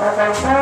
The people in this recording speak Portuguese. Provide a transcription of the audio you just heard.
Música